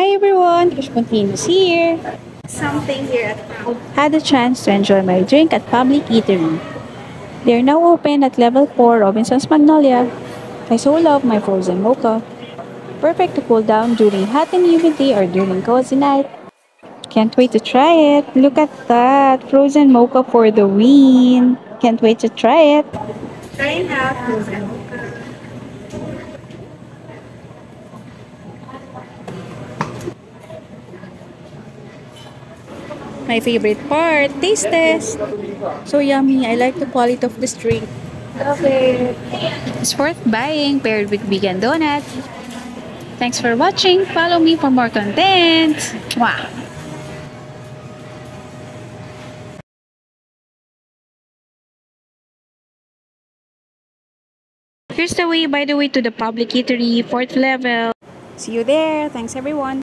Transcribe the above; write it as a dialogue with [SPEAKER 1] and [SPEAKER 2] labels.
[SPEAKER 1] Hi everyone, Chryzhpontaneous here.
[SPEAKER 2] Something here at.
[SPEAKER 1] Had a chance to enjoy my drink at Public Eatery. They are now open at level 4 Robinson's Magnolia. I so love my frozen mocha. Perfect to cool down during hot and humid day or during cozy night. Can't wait to try it. Look at that. Frozen mocha for the win. Can't wait to try it.
[SPEAKER 2] Trying out frozen.
[SPEAKER 1] My favorite part, taste test. So yummy. I like the quality of this drink.
[SPEAKER 2] It.
[SPEAKER 1] It's worth buying paired with vegan donut. Thanks for watching. Follow me for more content. Wow. Here's the way, by the way, to the public eatery, fourth level. See you there. Thanks, everyone.